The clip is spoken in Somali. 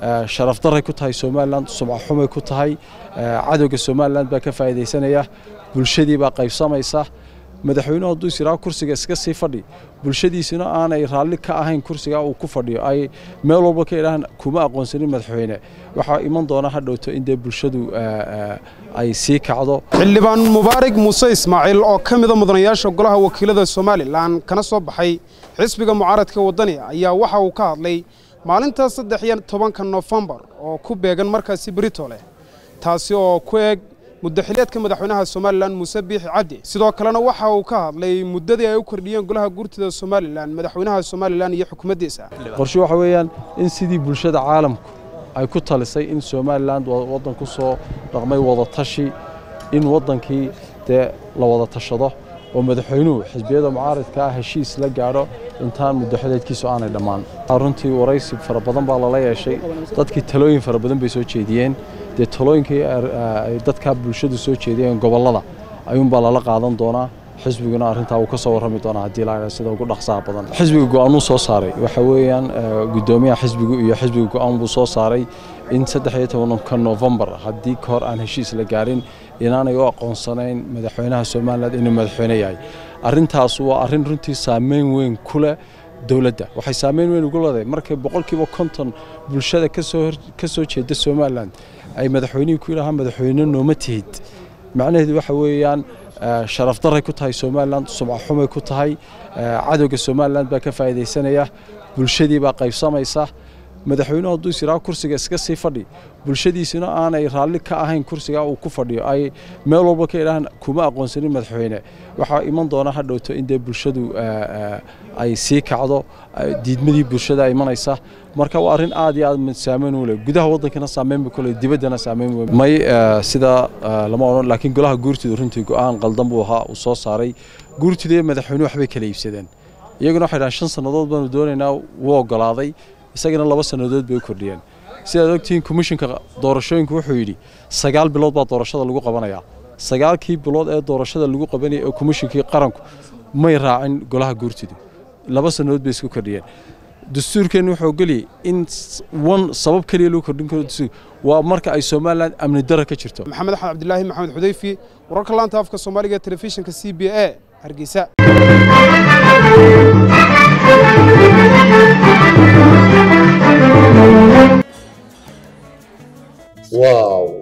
sharaf daray ku tahay somalilan sumcaxumay ku tahay cadowga somalilan baa ka faa'iidaysanaya. Bulshadii baa qaybsamaysa. Madaxweynuhu hadduu isiraa kursiga iska sii fadhi. Bulshadiisuna aanay raalli ka ahayn kursiga uu ku fadhiyo. Ay meel walba ka idhahaan kuma aqoonsanin madaxweyne. Waxaa iman doona ha dhowto in dee bulshadu ay sii kacdo. Xildhibaan mubaarig muuse ismaaciil oo ka mida mudanayaasha golaha wakiilada somalilan kana soo baxay xisbiga mucaaradka waddaniga ayaa waxa uu ka hadlay maalinta saddex iyo tobanka nofembar oo ku beegan markaasi berito leh taasi oo ku eeg muddaxileedka madaxweynaha somalilan muuse biixi cabdi sidoo kalena waxa uu ka hadlay muddadii ay u kordhiyeen golaha guurtida somalilan madaxweynaha somalilan iyo xukuumaddiisa. Qorshe waxa weeyaan in sidii bulshada caalamku ay ku talisay in somalilan waddan ku soo dhaqmay wadatashi in waddankii dee la wada tashado oo madaxweynuhu xisbiyada mucaaradka ah heshiis la gaadho intaan muddaxileedkiisu aanay dhammaan. Runtii waraysi fara badan baa lala yeeshay. Dadkii talooyin fara badan bay soo jeediyeen. Dee talooyinkii ay dadka bulshadu soo jeediyeen gobollada ayuunbaa lala qaadan doonaa xisbiguna arrintaa wuu ka soo warrami doonaa haddii la sida ugu dhaqsaha badan. Xisbiga go'aanuu soo saaray. Waxa weeyaan guddoomiyaha xisbigu iyo xisbiga go'aan buu soo saaray in saddex iyo tobanka noofembar haddii ka hor aan heshiis la gaarin inaanay u aqoonsanayn madaxweynaha somalilan inuu madaxweyne yahay. Arrintaas waa arrin runtii saameyn weyn ku leh dowladda. Waxay saameyn weyn ugu leedahay. Markay boqolkiiba konton bulshada ka soo jeeda somalilan ay madaxweynihii ku yidhahaan madaxweyne nooma tihid. Macnaheedu waxa weeyaan sharaf daray ku tahay somalilan sumcaxumay ku tahay cadowga somalilan baa ka faa'iidaysanaya bulshadii baa qaybsamaysa madaxweynuhu hadduu isiraa kursiga iska sii fadhi bulshadiisuna aanay raalli ka ahayn kursiga uu ku fadhiyo ay meel walba ka idhahaan kuma aqoonsanin madaxweyne. Waxaa iman doona ha dhowto in dee bulshadu ay sii kacdo diidmadii bulshada imanaysa. Marka waa arrin aad iyo aad saameyn u gudaha waddankana saameyn ba kule dibaddana saameyn weyn may sida lama odhan laakiin golaha guurtidu runtii go'aan qaldan buu ahaa uu soo saaray. Guurtidu madaxweynuhu waxbay kala iibsadeen iyaguna waxay dhahaan shan sannadood baanu doonaynaa wuu oggolaaday isagana laba sannadood bay u kordhiyeen. Sidaad ogtihiin komishinka doorashooyinku wuxuu yidhi sagaal bilood baa doorashada lagu qabanayaa sagaalkii bilood ee doorashada lagu qabanaya ee komishinkii qaranku may raacin golaha guurtidu laba sannadood bay isku kordhiyeen. Dastuurkeennu wuxuu ogoliyey in wan sabab keliya lagu kordhin karo dastuur. Waa marka ay somalilan amni dara ka jirto. Maxamed axmed cabdilaahi maxamed xudayfi wararka laanta afka soomaaliga telefishinka c b a hargeysa